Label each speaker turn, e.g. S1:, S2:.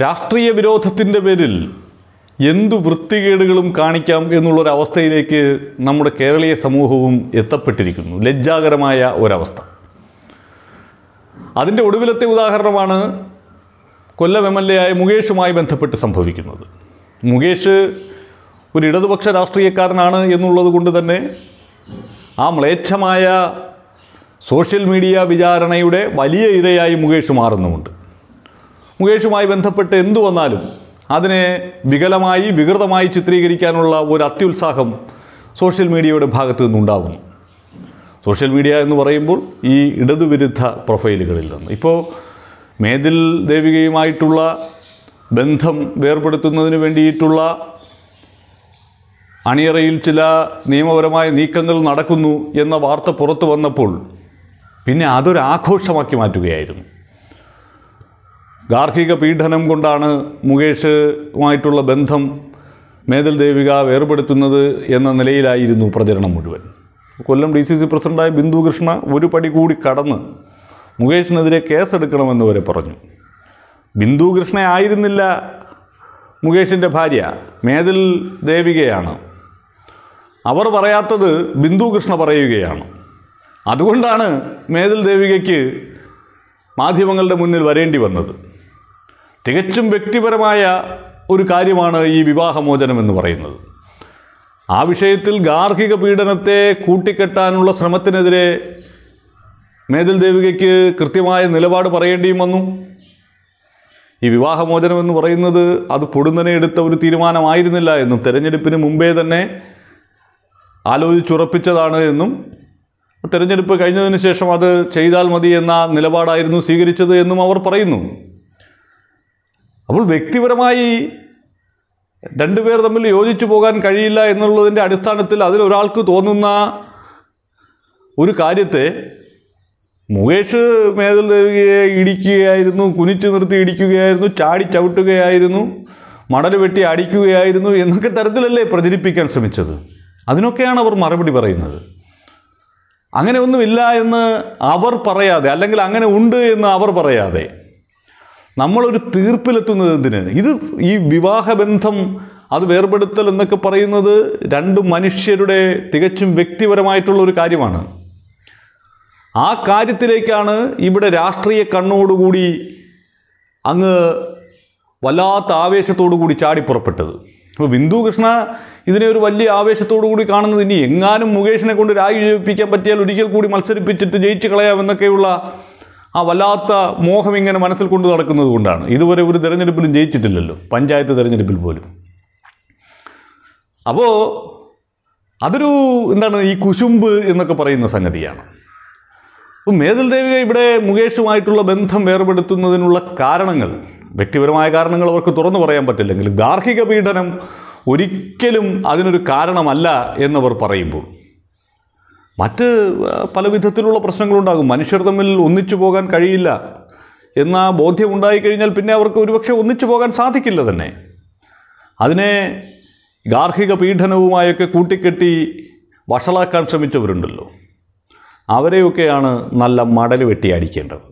S1: രാഷ്ട്രീയ വിരോധത്തിന്റെ പേരിൽ എന്തു വൃത്തികേടുകളും കാണിക്കാം എന്നുള്ളൊരവസ്ഥയിലേക്ക് നമ്മുടെ കേരളീയ സമൂഹവും എത്തപ്പെട്ടിരിക്കുന്നു. ലജ്ജാകരമായ ഒരവസ്ഥ. അതിന്റെ ഒടുവിലത്തെ ഉദാഹരണമാണ് കൊല്ലം എം എൽ എ ആയ മുകേഷുമായി ബന്ധപ്പെട്ട് സംഭവിക്കുന്നത്. മുകേഷ് ഒരു ഇടതുപക്ഷ രാഷ്ട്രീയക്കാരനാണ് എന്നുള്ളത് കൊണ്ട് തന്നെ ആ മ്ലേച്ഛമായ സോഷ്യൽ മീഡിയ വിചാരണയുടെ വലിയ ഇരയായി മുകേഷ് മാറുന്നുമുണ്ട്. മുകേഷുമായി ബന്ധപ്പെട്ട് എന്തു വന്നാലും അതിനെ വികലമായി വികൃതമായി ചിത്രീകരിക്കാനുള്ള ഒരു അത്യുത്സാഹം സോഷ്യൽ മീഡിയയുടെ ഭാഗത്തു നിന്നുണ്ടാകുന്നു സോഷ്യൽ മീഡിയ എന്ന് പറയുമ്പോൾ ഈ ഇടതുവിരുദ്ധ പ്രൊഫൈലുകളിൽ നിന്ന്. ഇപ്പോൾ മേതിൽ ദേവികയുമായിട്ടുള്ള ബന്ധം വേർപെടുത്തുന്നതിന് വേണ്ടിയിട്ടുള്ള അണിയറയിൽ ചില നിയമപരമായ നീക്കങ്ങൾ നടക്കുന്നു എന്ന വാർത്ത പുറത്തു വന്നപ്പോൾ പിന്നെ അതൊരു ആഘോഷമാക്കി മാറ്റുകയായിരുന്നു. ഗാർഹിക പീഡനം കൊണ്ടാണ് മുകേഷുമായിട്ടുള്ള ബന്ധം മേതൽ ദേവിക വേർപെടുത്തുന്നത് എന്ന നിലയിലായിരുന്നു പ്രചരണം മുഴുവൻ. കൊല്ലം ഡി സി സി പ്രസിഡന്റായ ബിന്ദു കൃഷ്ണ ഒരു പടി കൂടി കടന്ന് മുകേഷിനെതിരെ കേസെടുക്കണമെന്ന് വരെ പറഞ്ഞു. ബിന്ദു കൃഷ്ണ ആയിരുന്നില്ല മുകേഷിന്റെ ഭാര്യ മേതിൽ ദേവികയാണ്. അവർ പറയാത്തത് ബിന്ദു കൃഷ്ണ പറയുകയാണ്. അതുകൊണ്ടാണ് മേതിൽ ദേവികയ്ക്ക് മാധ്യമങ്ങളുടെ മുന്നിൽ വരേണ്ടി വന്നത്. തികച്ചും വ്യക്തിപരമായ ഒരു കാര്യമാണ് ഈ വിവാഹമോചനം എന്ന് പറയുന്നത്. ആ വിഷയത്തിൽ ഗാർഹിക പീഡനത്തെ കൂട്ടിക്കെട്ടാനുള്ള ശ്രമത്തിനെതിരെ മേതിൽ ദേവികയ്ക്ക് കൃത്യമായ നിലപാട് പറയേണ്ടിയും വന്നു. ഈ വിവാഹമോചനം എന്ന് പറയുന്നത് അത് പൊടുന്നനെ എടുത്ത ഒരു തീരുമാനമായിരുന്നില്ല എന്നും തെരഞ്ഞെടുപ്പിന് മുമ്പേ തന്നെ ആലോചിച്ചുറപ്പിച്ചതാണ് എന്നും തെരഞ്ഞെടുപ്പ് കഴിഞ്ഞതിന് ശേഷം അത് ചെയ്താൽ മതി എന്ന നിലപാടായിരുന്നു സ്വീകരിച്ചത് എന്നും അവർ പറയുന്നു. അപ്പോൾ വ്യക്തിപരമായി രണ്ടുപേർ തമ്മിൽ യോജിച്ചു പോകാൻ കഴിയില്ല എന്നുള്ളതിന്റെ അടിസ്ഥാനത്തിൽ അതിലൊരാൾക്ക് തോന്നുന്ന ഒരു കാര്യത്തെ മുകേഷ് മേതൽ ദേവികയെ ഇടിക്കുകയായിരുന്നു കുനിച്ചു നിർത്തി ഇടിക്കുകയായിരുന്നു ചാടി ചവിട്ടുകയായിരുന്നു മടൽ വെട്ടി അടിക്കുകയായിരുന്നു എന്നൊക്കെ തരത്തിലല്ലേ പ്രചരിപ്പിക്കാൻ ശ്രമിച്ചത്? അതിനൊക്കെയാണ് അവർ മറുപടി പറയുന്നത്. അങ്ങനെ ഒന്നുമില്ല എന്ന് അവർ പറയാതെ അല്ലെങ്കിൽ അങ്ങനെ ഉണ്ട് എന്ന് അവർ പറയാതെ നമ്മളൊരു തീർപ്പിലെത്തുന്നത് എന്തിന്? ഇത് ഈ വിവാഹബന്ധം അത് വേർപെടുത്തൽ എന്നൊക്കെ പറയുന്നത് രണ്ട് മനുഷ്യരുടെ തികച്ചും വ്യക്തിപരമായിട്ടുള്ള ഒരു കാര്യമാണ്. ആ കാര്യത്തിലേക്കാണ് ഇവിടെ രാഷ്ട്രീയ കണ്ണോടുകൂടി അങ്ങ് വല്ലാത്ത ആവേശത്തോടു കൂടി ചാടി പുറപ്പെട്ടത്. അപ്പോൾ ബിന്ദു കൃഷ്ണ ഇതിനെ ഒരു വലിയ ആവേശത്തോടു കൂടി കാണുന്നത് ഇനി എങ്ങാനും മുകേഷിനെ കൊണ്ട് രാജി ജയിപ്പിക്കാൻ പറ്റിയാൽ ഒരിക്കൽ കൂടി മത്സരിപ്പിച്ചിട്ട് ജയിച്ചു കളയാമെന്നൊക്കെയുള്ള ആ വല്ലാത്ത മോഹം ഇങ്ങനെ മനസ്സിൽ കൊണ്ട് നടക്കുന്നത് കൊണ്ടാണ്. ഇതുവരെ ഒരു തിരഞ്ഞെടുപ്പിലും ജയിച്ചിട്ടില്ലല്ലോ. പഞ്ചായത്ത് തിരഞ്ഞെടുപ്പിൽ പോലും. അപ്പോൾ അതൊരു എന്താണ് ഈ കുശുമ്പ് എന്നൊക്കെ പറയുന്ന സംഗതിയാണ്. അപ്പം മേതൽ ദേവിക ഇവിടെ മുകേഷുമായിട്ടുള്ള ബന്ധം വേർപെടുത്തുന്നതിനുള്ള കാരണങ്ങൾ വ്യക്തിപരമായ കാരണങ്ങൾ അവർക്ക് തുറന്നു പറയാൻ പറ്റില്ലെങ്കിൽ ഗാർഹിക പീഡനം ഒരിക്കലും അതിനൊരു കാരണമല്ല എന്നവർ പറയുമ്പോൾ മറ്റ് പല വിധത്തിലുള്ള പ്രശ്നങ്ങളുണ്ടാകും. മനുഷ്യർ തമ്മിൽ ഒന്നിച്ചു പോകാൻ കഴിയില്ല. എന്ന ബോധ്യം ഉണ്ടായിക്കഴിഞ്ഞാൽ പിന്നെ അവർക്ക് ഒരുപക്ഷെ ഒന്നിച്ചു പോകാൻ സാധിക്കില്ല തന്നെ. അതിനെ ഗാർഹിക പീഡനവുമായൊക്കെ കൂട്ടിക്കെട്ടി വഷളാക്കാൻ ശ്രമിച്ചവരുണ്ടല്ലോ. അവരെയൊക്കെയാണ് നല്ല മടൽ വെട്ടി അടിക്കേണ്ടത്.